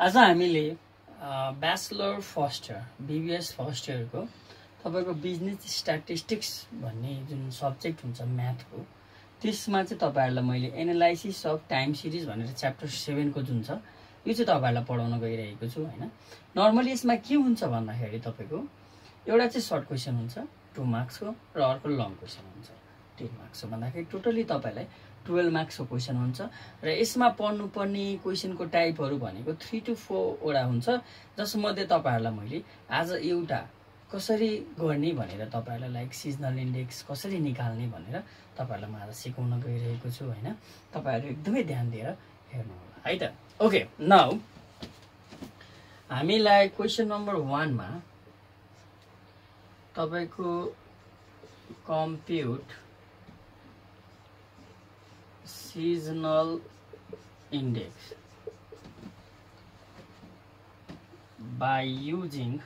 आज हामीले bachelor first year BBS first इयरको तपाईँको बिजनेस स्ट्याटिस्टिक्स भन्ने जुन सब्जेक्ट हुन्छ म्याथको त्यसमा चाहिँ तपाईँहरूलाई मैले एनालाइसिस अफ टाइम सिरिज भनेर च्याप्टर सेभेनको जुन छ यो चाहिँ तपाईँहरूलाई पढाउन गइरहेको छु होइन? नर्मली यसमा के हुन्छ भन्दाखेरि तपाईँको एउटा चाहिँ सर्ट क्वेसन हुन्छ टु मार्क्सको र अर्को लङ क्वेसन हुन्छ टेन मार्क्सको भन्दाखेरि टोटली तपाईँलाई टुवेल्भ मार्क्सको क्वेसन हुन्छ र यसमा पढ्नुपर्ने क्वेसनको टाइपहरू भनेको थ्री टु फोरवटा हुन्छ जसमध्ये तपाईँहरूलाई मैले आज एउटा कसरी गर्ने भनेर तपाईँहरूलाई लाइक सिजनल इन्डेक्स कसरी निकाल्ने भनेर तपाईँहरूलाई म आज सिकाउन गइरहेको छु होइन। तपाईँहरू एकदमै ध्यान दिएर हेर्नु होला है त? ओके नाउ हामीलाई क्वेसन नम्बर वानमा तपाईँको compute seasonal index. By using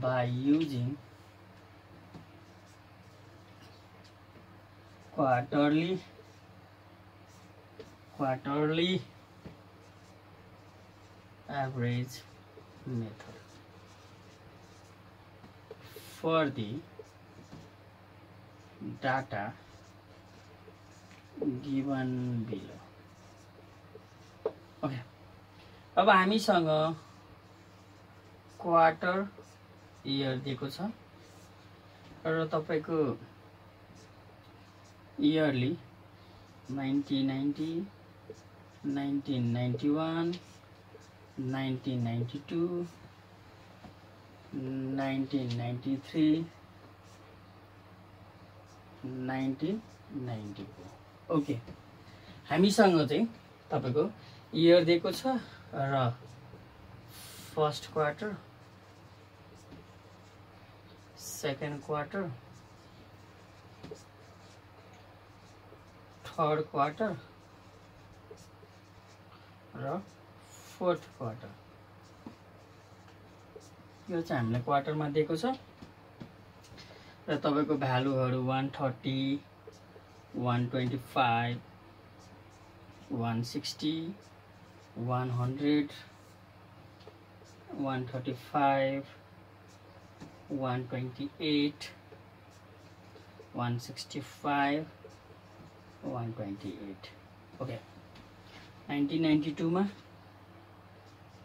by using quarterly quarterly average method. For the data given below okay अब हामीसँग क्वार्टर इयर दिएको छ। र तपाईँको yearly nineteen ninety nineteen ninety one nineteen ninety two nineteen ninety three nineteen ninety four okay. हामीसँग चाहिँ तपाईँको year दिएको छ र first quarter second quarter third quarter र फोर्थ क्वार्टर। यो चाहिँ हामीलाई क्वार्टरमा दिएको छ। र तपाईँको भ्यालुहरू वान थर्टी 125 160 100 135 128 165 128 okay. 1992 ma?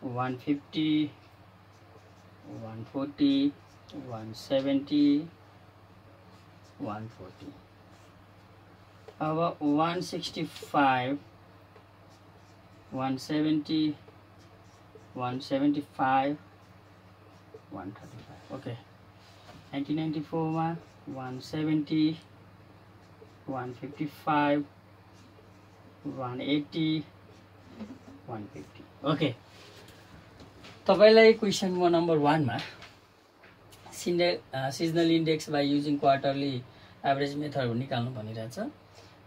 150 140 170 140 अब one sixty five one seventy one seventy five one thirty five okay nineteen ninety फोरमा one seventy one fifty five one eighty one fifty okay तपाईँलाई क्वेसन नम्बर वानमा सिन्डे seasonal index by using quarterly average मेथडहरू निकाल्नु भनिरहेछ।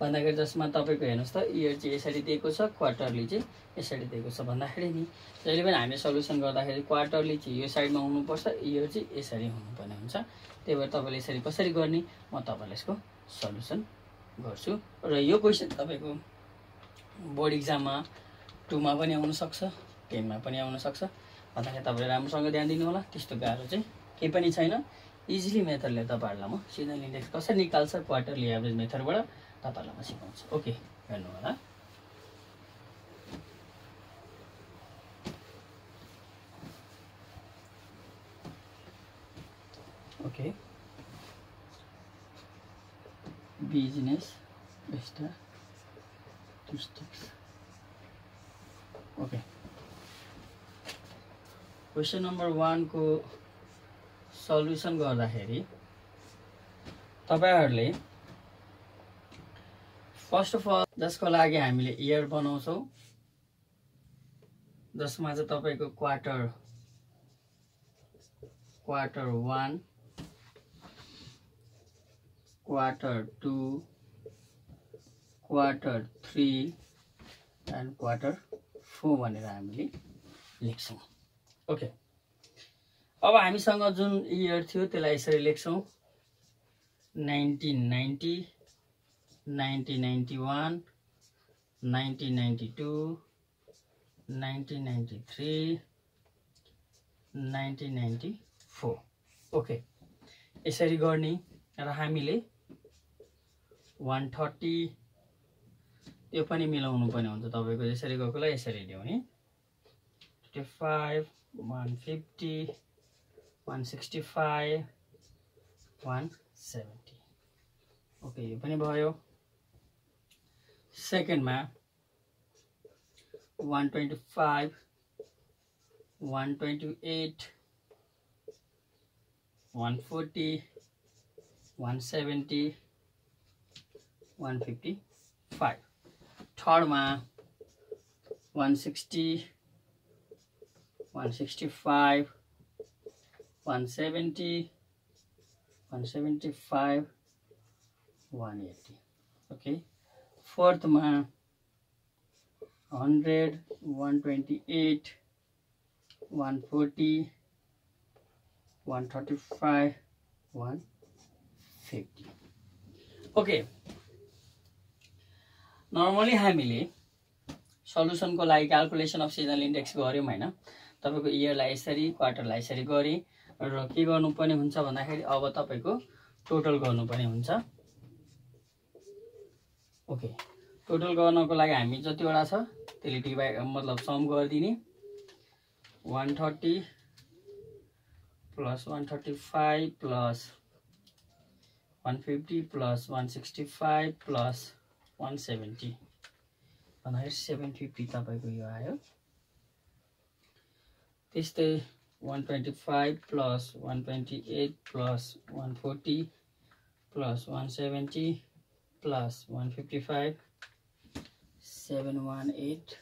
भन्दाखेरि जसमा तपाईँको हेर्नुहोस् त इयर चाहिँ यसरी दिएको छ क्वार्टरली चाहिँ यसरी दिएको छ भन्दाखेरि नि जहिले पनि हामीले सल्युसन गर्दाखेरि क्वार्टरली चाहिँ यो साइडमा हुनुपर्छ इयर चाहिँ यसरी हुनुपर्ने हुन्छ। त्यही भएर तपाईँले यसरी कसरी गर्ने म तपाईँलाई यसको सल्युसन गर्छु। र यो क्वेसन तपाईँको बोर्ड इक्जाममा टुमा पनि आउनसक्छ टेनमा पनि आउनसक्छ। भन्दाखेरि तपाईँले राम्रोसँग ध्यान दिनु होला त्यस्तो गाह्रो चाहिँ केही पनि छैन। इजिली मेथडले तपाईँहरूलाई म सिजनल इन्डेक्स कसरी निकाल्छ क्वार्टरली एभरेज मेथडबाट तपाईँहरूलाई म सिकाउँछु ओके हेर्नु होला okay business statistics okay question number वानको सल्युसन गर्दाखेरि तपाईँहरूले फर्स्ट अफ अल जसको लागि हामीले इयर बनाउँछौँ जसमा चाहिँ तपाईँको quarter quarter one quarter two quarter three and quarter four भनेर हामीले लेख्छौँ। ओके अब हामीसँग जुन इयर थियो त्यसलाई यसरी लेख्छौँ। Nineteen ninety 1991, 1992, nineteen ninety three nineteen ninety four okay यसरी गर्ने र हामीले वान थर्टी त्यो पनि मिलाउनु पर्ने हुन्छ तपाईँको। यसरी गएकोलाई यसरी ल्याउने fifty five one fifty one sixty five one seventy okay यो पनि भयो। second map 125 128 140 170 155 third ma 160 165 170 175 180 okay? फोर्थमा hundred one twenty eight one forty one thirty five one fifty okay normally हामीले सल्युसनको लागि क्यालकुलेसन अफ सिजनल इन्डेक्स गऱ्यौँ होइन? तपाईँको इयरलाई यसरी क्वार्टरलाई यसरी गरेँ र के गर्नुपर्ने हुन्छ भन्दाखेरि अब तपाईँको टोटल गर्नुपर्ने हुन्छ। ओके टोटल गर्नको लागि हामी जतिवटा छ त्यसले डिभाइड मतलब सम गरिदिने। One thirty plus one thirty five plus one fifty plus one sixty five plus one seventy भन्दाखेरि सेभेन फिफ्टी तपाईँको यो आयो। त्यस्तै one twenty five plus one twenty eight plus one forty plus one seventy seven one eight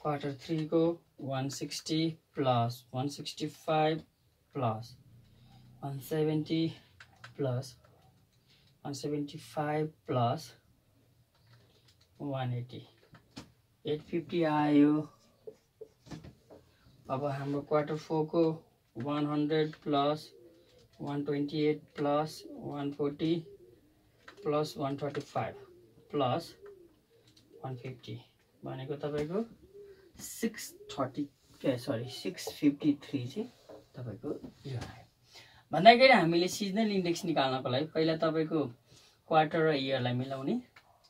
quarter थ्रीको one sixty plus one sixty five plus one seventy plus one seventy five plus one eighty eight fifty आयो। अब हाम्रो quarter फोरको one hundred plus one twenty eight plus one forty plus one thirty five plus one fifty भनेको तपाईँको six thirty ए sorry six fifty three चाहिँ तपाईँको यो आयो भन्दाखेरि हामीले सिजनल इन्डेक्स निकाल्नको लागि पहिला तपाईँको क्वार्टर र इयरलाई मिलाउने।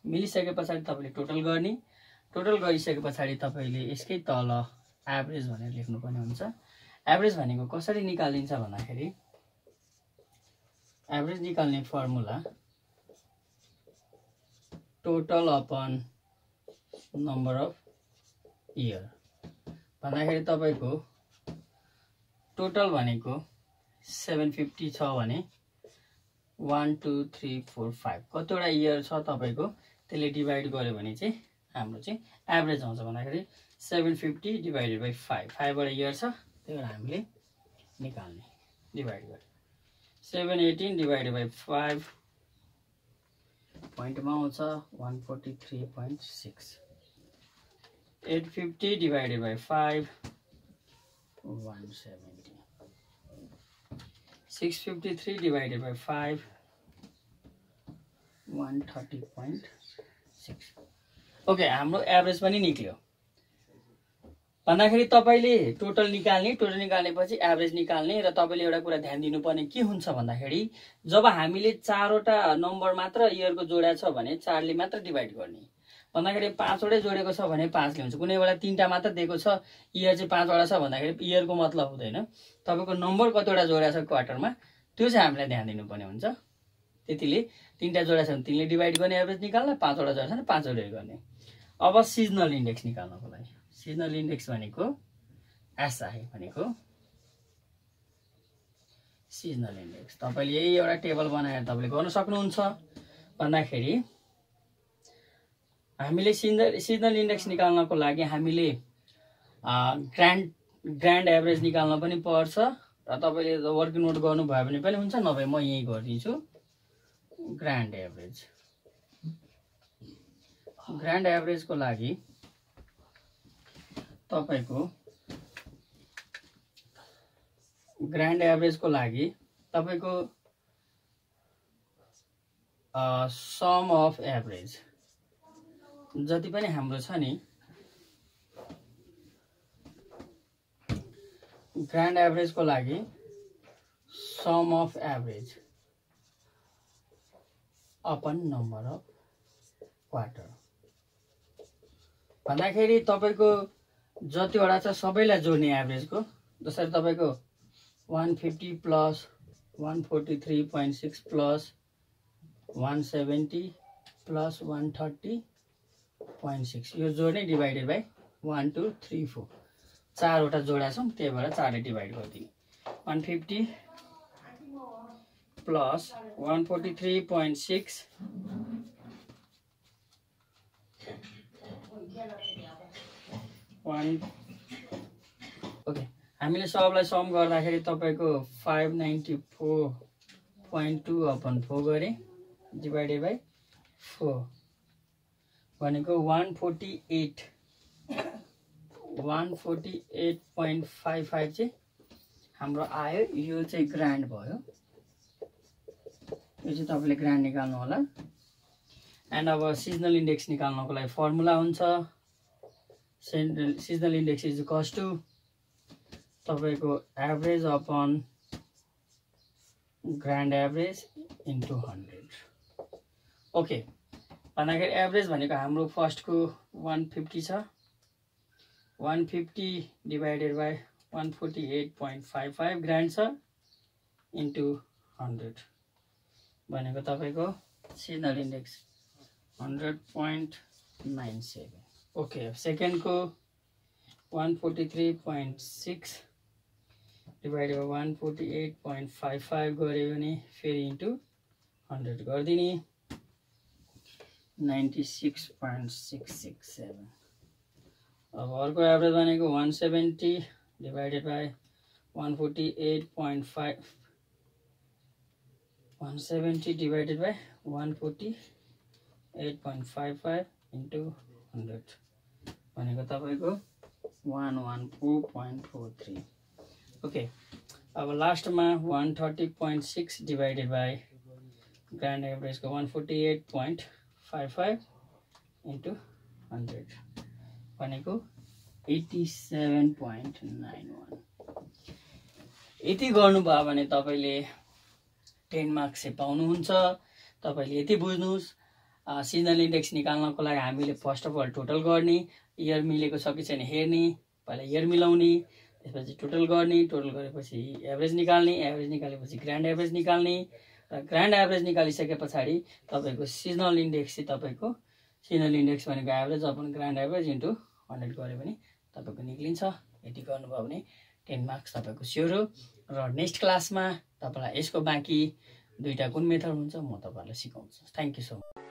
मिलिसके पछाडि तपाईँले टोटल गर्ने। टोटल गरिसके पछाडि तपाईँले यसकै तल एभरेज भनेर लेख्नुपर्ने हुन्छ। एभरेज भनेको कसरी निकालिन्छ भन्दाखेरि एभरेज निकाल्ने formula total upon number of year भन्दाखेरि तपाईँको टोटल भनेको सेभेन फिफ्टी छ भने one two three four five कतिवटा इयर छ तपाईँको त्यसले डिभाइड गर्यो भने चाहिँ हाम्रो चाहिँ एभरेज आउँछ भन्दाखेरि seven fifty divided by five फाइभवटा year छ त्यही भएर हामीले निकाल्ने डिभाइड गरेर seven eighteen divided by five पोइन्टमा आउँछ one forty three point six eight fifty divided by five one seventy 653 divided by 5 130.6 okay हाम्रो एभरेज पनि निक्ल्यो भन्दाखेरि तपाईँले टोटल निकाल्ने टोटल निकाल्नेपछि एभरेज निकाल्ने र तपाईँले एउटा कुरा ध्यान दिनुपर्ने के हुन्छ भन्दाखेरि जब हामीले चारवटा नम्बर मात्र इयरको जोडा छ भने चारले मात्र डिभाइड गर्ने। भन्दाखेरि पाँचवटै जोडेको छ भने पाँचले हुन्छ। कुनै बेला तिनवटा मात्र दिएको छ इयर चाहिँ पाँचवटा छ भन्दाखेरि इयरको मतलब हुँदैन। तपाईँको नम्बर कतिवटा जोडा छ क्वार्टरमा त्यो चाहिँ हामीलाई ध्यान दिनुपर्ने हुन्छ। त्यतिले तिनवटा जोडा छ भने तिनले डिभाइड गर्ने एभरेज निकाल्न पाँचवटा जोडा छ भने पाँचवटा गर्ने। अब सिजनल इन्डेक्स निकाल्नको लागि। सिजनल इन्डेक्स भनेको एसआई भनेको। सिजनल इन्डेक्स तपाईँले यही एउटा टेबल बनाएर तपाईँले गर्न सक्नुहुन्छ। भन्दाखेरि हामीले सिजनल सिजनल इन्डेक्स निकाल्नको लागि हामीले ग्रान्ड ग्रान्ड एभरेज निकाल्न पनि पर्छ। र तपाईँले वर्किङ नोट गर्नुभयो भने पनि हुन्छ। नभए म यहीँ गरिदिन्छु। Grand average. ग्रान्ड एभरेजको लागि तपाईँको ग्रान्ड एभरेजको लागि तपाईँको सम अफ एभरेज जति पनि हाम्रो छ नि ग्रान्ड एभरेजको लागि sum of average upon number of quarter. भन्दाखेरि तपाईँको जतिवटा छ सबैलाई जोड्ने एभरेजको जसरी तपाईँको one fifty plus one forty three point six plus one seventy plus one thirty point six यो जोड्ने divided by one two three four चारवटा जोडा छौँ त्यही भएर चारले डिभाइड गरिदिने। One fifty plus one forty three point six one okay हामीले सबलाई सम गर्दाखेरि तपाईँको five ninety four point two upon four गरेँ डिभाइडेड बाई फोर भनेको one forty eight one forty eight point five five चाहिँ हाम्रो आयो यो चाहिँ ग्रान्ड भयो। यो चाहिँ तपाईँले ग्रान्ड निकाल्नु होला। एन्ड अब सिजनल इन्डेक्स निकाल्नको लागि फर्मुला हुन्छ। Central seasonal index is equals to तपाईँको average upon grand average into hundred okay भन्दाखेरि एभरेज भनेको हाम्रो फर्स्टको वान फिफ्टी छ. One fifty divided by one forty eight point five five grand छ इन्टु हन्ड्रेड भनेको तपाईँको seasonal index hundred point nine seven okay सेकेन्डको one forty three point six divided by one forty eight point five five गऱ्यो भने फेरि into hundred गरिदिने। Ninety six point six six seven अब अर्को average भनेको one seventy divided by one forty eight point five one seventy divided by one forty eight point five five into hundred भनेको तपाईँको one one four point four three okay अब लास्टमा one thirty point six divided by grand एभरेजको one forty eight point five five into hundred भनेको eighty seven point nine one यति गर्नुभयो भने तपाईँले ten marks चाहिँ पाउनुहुन्छ। तपाईँले यति बुझ्नुहोस्। सिजनल इन्डेक्स निकाल्नको लागि हामीले फर्स्ट अफ अल टोटल गर्ने। इयर मिलेको छ कि छैन हेर्ने पहिला इयर मिलाउने त्यसपछि टोटल गर्ने टोटल गरेपछि एभरेज निकाल्ने एभरेज निकालेपछि ग्रान्ड एभरेज निकाल्ने र ग्रान्ड एभरेज निकालिसके पछाडि तपाईँको सिजनल इन्डेक्स चाहिँ तपाईँको सिजनल इन्डेक्स भनेको average upon grand average into hundred गऱ्यो भने तपाईँको निक्लिन्छ। यति गर्नुभयो भने टेन मार्क्स तपाईँको स्योर हो। र नेक्स्ट क्लासमा तपाईँलाई यसको बाँकी दुईवटा कुन मेथड हुन्छ म तपाईँहरूलाई सिकाउँछु। Thank you so much